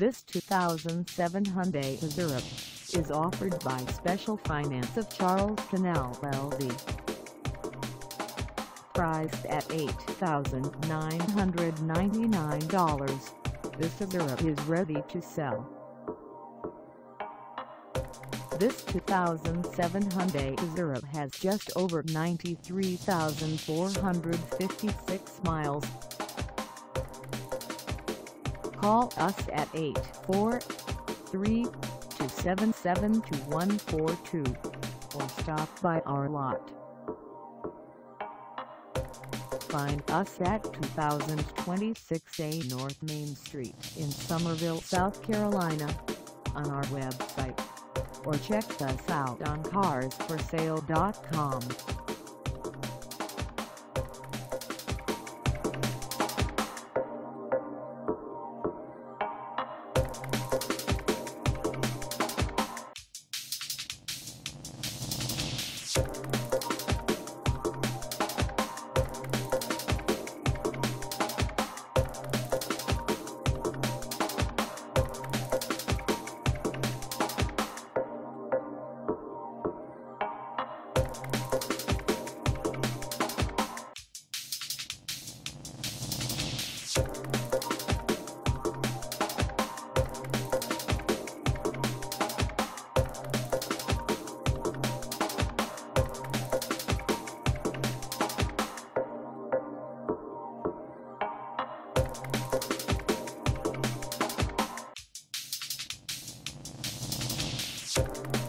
This 2007 Hyundai Azera is offered by Special Finance of Charles Canal LD. Priced at $8,999, this Azera is ready to sell. This 2007 Hyundai Azera has just over 93,456 miles. Call us at 843-277-2142 or stop by our lot. Find us at 2026 A North Main Street in Summerville, South Carolina on our website or check us out on carsforsale.com. you